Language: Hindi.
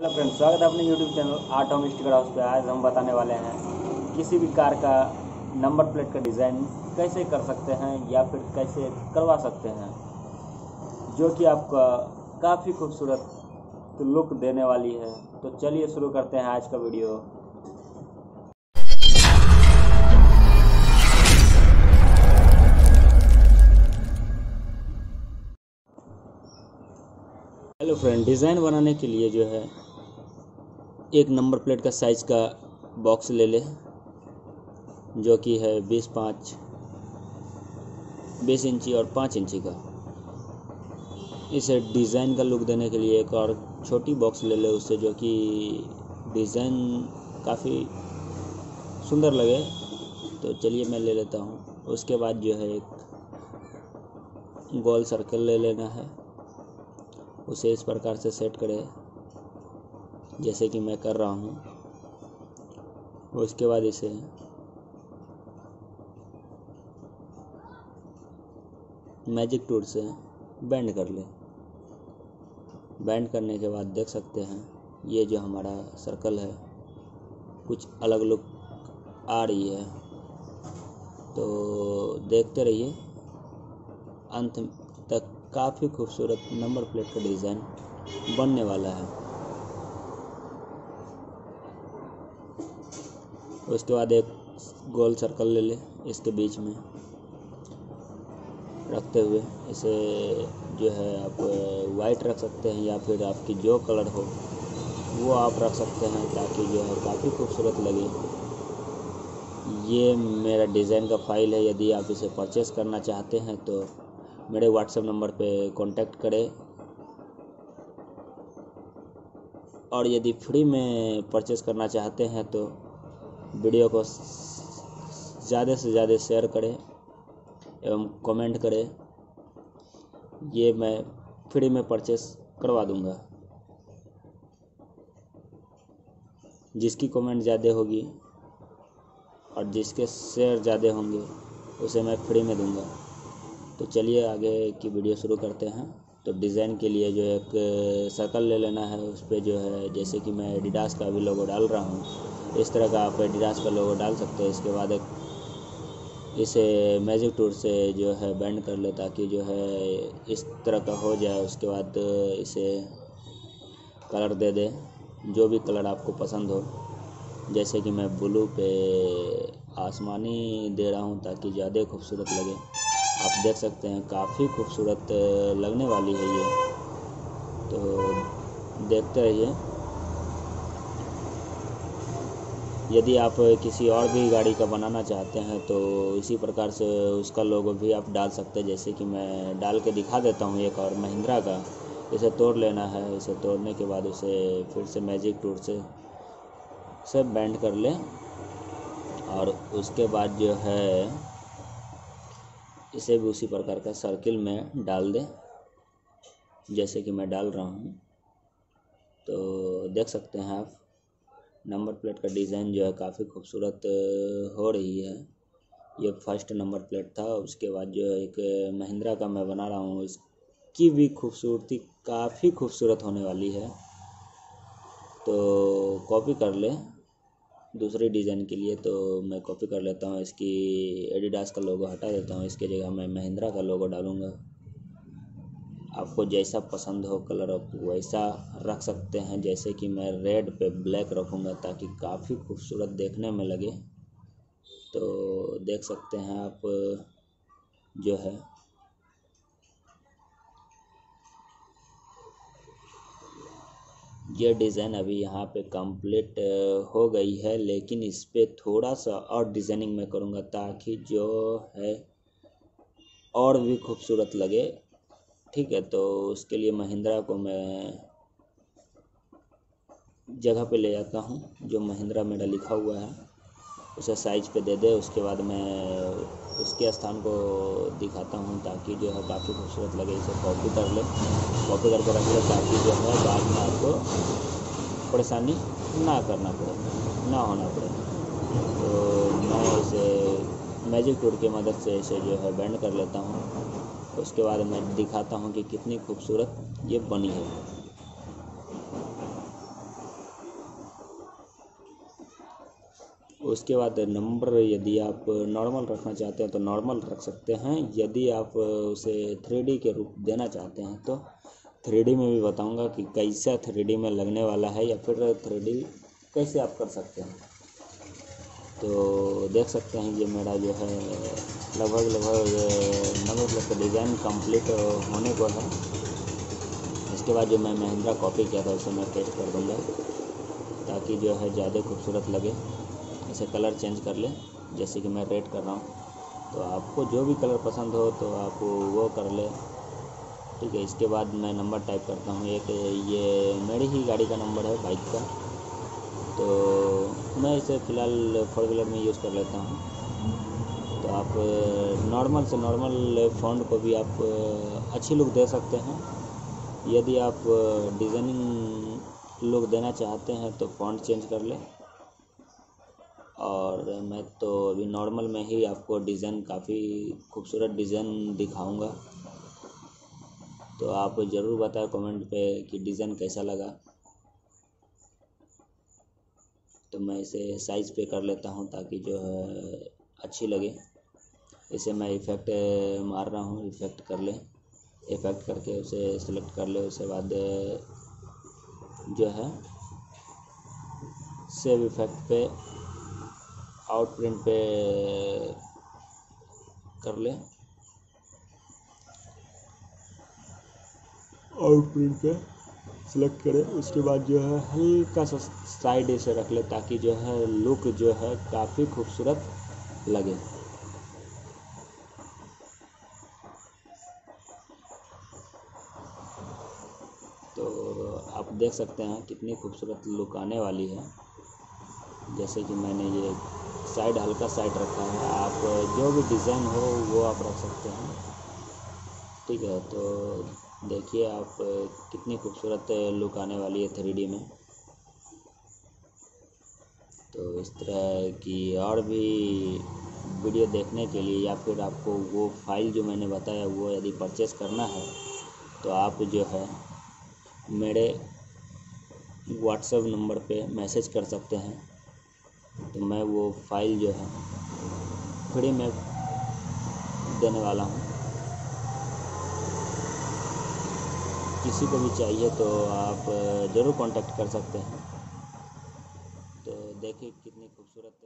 हेलो फ्रेंड्स स्वागत है अपने YouTube channel art home sticker house पे। आज हम बताने वाले हैं किसी भी कार का नंबर प्लेट का डिज़ाइन कैसे कर सकते हैं या फिर कैसे करवा सकते हैं, जो कि आपका काफ़ी खूबसूरत लुक देने वाली है। तो चलिए शुरू करते हैं आज का वीडियो हेलो फ्रेंड डिज़ाइन बनाने के लिए जो है एक नंबर प्लेट का साइज़ का बॉक्स ले ले, जो कि है बीस पाँच, बीस इंची और पाँच इंची का। इसे डिज़ाइन का लुक देने के लिए एक और छोटी बॉक्स ले ले उससे, जो कि डिज़ाइन काफ़ी सुंदर लगे। तो चलिए मैं ले लेता हूँ। उसके बाद जो है एक गोल सर्कल ले लेना है। उसे इस प्रकार से सेट करें। जैसे कि मैं कर रहा हूँ। उसके बाद इसे मैजिक टूल से बैंड कर लें। बैंड करने के बाद देख सकते हैं, ये जो हमारा सर्कल है, कुछ अलग लुक आ रही है। तो देखते रहिए, अंत तक काफ़ी खूबसूरत नंबर प्लेट का डिज़ाइन बनने वाला है। उसके बाद एक गोल सर्कल ले ले इसके बीच में। रखते हुए इसे जो है आप वाइट रख सकते हैं या फिर आपकी जो कलर हो, वो आप रख सकते हैं ताकि जो है काफ़ी खूबसूरत लगे। ये मेरा डिज़ाइन का फ़ाइल है। यदि आप इसे परचेस करना चाहते हैं तो मेरे व्हाट्सएप नंबर पे कांटेक्ट करें। और यदि फ्री में परचेस करना चाहते हैं तो वीडियो को ज़्यादा से ज़्यादा शेयर करें एवं कमेंट करें। ये मैं फ्री में परचेस करवा दूँगा। जिसकी कमेंट ज़्यादा होगी और जिसके शेयर ज़्यादा होंगे, उसे मैं फ्री में दूँगा। तो चलिए आगे की वीडियो शुरू करते हैं। तो डिज़ाइन के लिए जो एक सर्कल ले लेना है, उस पर जो है, जैसे कि मैं एडिडास का भी लोगो डाल रहा हूँ। इस तरह का आप एडिडास का लोगो डाल सकते हैं। इसके बाद एक इसे मैजिक टूर से जो है बैंड कर ले ताकि जो है इस तरह का हो जाए। उसके बाद इसे कलर दे दे, जो भी कलर आपको पसंद हो। जैसे कि मैं ब्लू पे आसमानी दे रहा हूँ ताकि ज़्यादा खूबसूरत लगे। आप देख सकते हैं काफ़ी खूबसूरत लगने वाली है ये। तो देखते रहिए। यदि आप किसी और भी गाड़ी का बनाना चाहते हैं तो इसी प्रकार से उसका लोगो भी आप डाल सकते हैं। जैसे कि मैं डाल के दिखा देता हूँ एक और महिंद्रा का। इसे तोड़ लेना है। इसे तोड़ने के बाद उसे फिर से मैजिक टूर से से बैंड कर लें। और उसके बाद जो है, इसे भी उसी प्रकार का सर्किल में डाल दें। जैसे कि मैं डाल रहा हूँ। तो देख सकते हैं आप। नंबर प्लेट का डिज़ाइन जो है काफ़ी खूबसूरत हो रही है। ये फ़र्स्ट नंबर प्लेट था, उसके बाद जो एक महिंद्रा का मैं बना रहा हूँ इसकी भी खूबसूरती काफ़ी खूबसूरत होने वाली है। तो कॉपी कर ले दूसरे डिज़ाइन के लिए तो मैं कॉपी कर लेता हूँ, इसकी एडिडास का लोगो हटा देता हूँ, इसके जगह मैं महिंद्रा का लोगो डालूँगा। आपको जैसा पसंद हो कलर आप वैसा रख सकते हैं। जैसे कि मैं रेड पे ब्लैक रखूँगा ताकि काफ़ी खूबसूरत देखने में लगे। तो देख सकते हैं आप, जो है। ये डिज़ाइन अभी यहाँ पे कंप्लीट हो गई है, लेकिन इस पर थोड़ा सा और डिज़ाइनिंग मैं करूँगा ताकि जो है और भी खूबसूरत लगे। ठीक है तो उसके लिए महिंद्रा को मैं जगह पे ले जाता हूँ, जो महिंद्रा मेरा लिखा हुआ है। उसे साइज़ पे दे दे, उसके बाद मैं उसके स्थान को दिखाता हूँ, ताकि जो है काफ़ी खूबसूरत लगे इसे कॉपी कर ले। कॉपी करके रख ले, ताकि जो है बाद में आपको परेशानी ना करना पड़े, ना होना पड़े। तो मैं इसे मैजिक टूर की मदद से इसे जो है बैंड कर लेता हूँ। उसके बाद मैं दिखाता हूँ कि कितनी खूबसूरत ये बनी है। उसके बाद नंबर यदि आप नॉर्मल रखना चाहते हैं तो नॉर्मल रख सकते हैं। यदि आप उसे थ्री के रूप देना चाहते हैं तो थ्री में भी बताऊँगा कि कैसा थ्री में लगने वाला है या फिर थ्री कैसे आप कर सकते हैं। तो देख सकते हैं ये मेरा जो है, लगभग लगभग नब्बे प्लस का डिज़ाइन कंप्लीट होने को है। इसके बाद जो मैं महिंद्रा कॉपी किया था, उसे मैं पेस्ट कर दूँगा, ताकि जो है ज़्यादा खूबसूरत लगे। इसे कलर चेंज कर ले, जैसे कि मैं रेड कर रहा हूँ। तो आपको जो भी कलर पसंद हो तो आप वो कर ले। ठीक है, इसके बाद मैं नंबर टाइप करता हूँ। एक ये मेरी ही गाड़ी का नंबर है बाइक का। तो मैं इसे फ़िलहाल फोर व्हीलर में यूज़ कर लेता हूँ। तो आप नॉर्मल से नॉर्मल फ़ॉन्ट को भी आप अच्छी लुक दे सकते हैं। यदि आप डिज़ाइनिंग लुक देना चाहते हैं तो फ़ॉन्ट चेंज कर लें। और मैं तो अभी नॉर्मल में ही आपको डिज़ाइन, काफ़ी खूबसूरत डिज़ाइन दिखाऊँगा। तो आप ज़रूर बताएँ कमेंट पे कि डिज़ाइन कैसा लगा। तो मैं इसे साइज़ पे कर लेता हूँ ताकि जो है, अच्छी लगे। इसे मैं इफ़ेक्ट मार रहा हूँ इफ़ेक्ट कर ले। इफ़ेक्ट करके उसे सेलेक्ट कर ले। उसके बाद जो है सेव इफ़ेक्ट पे आउट प्रिंट पे कर ले। आउट प्रिंट पे सेलेक्ट करें, उसके बाद जो है हल्का सा साइड ऐसे रख ले ताकि जो है लुक जो है काफ़ी खूबसूरत लगे। तो आप देख सकते हैं कितनी खूबसूरत लुक आने वाली है। जैसे कि मैंने ये साइड हल्का साइड रखा है, आप जो भी डिज़ाइन हो वो आप रख सकते हैं। ठीक है तो देखिए आप कितनी खूबसूरत लुक आने वाली है थ्री में। तो इस तरह की और भी वीडियो देखने के लिए या फिर आपको वो फ़ाइल जो मैंने बताया वो यदि परचेस करना है तो आप जो है मेरे व्हाट्सएप नंबर पे मैसेज कर सकते हैं। तो मैं वो फ़ाइल जो है फ्री में देने वाला हूँ। किसी को भी चाहिए तो आप ज़रूर कांटेक्ट कर सकते हैं। तो देखिए कितनी खूबसूरत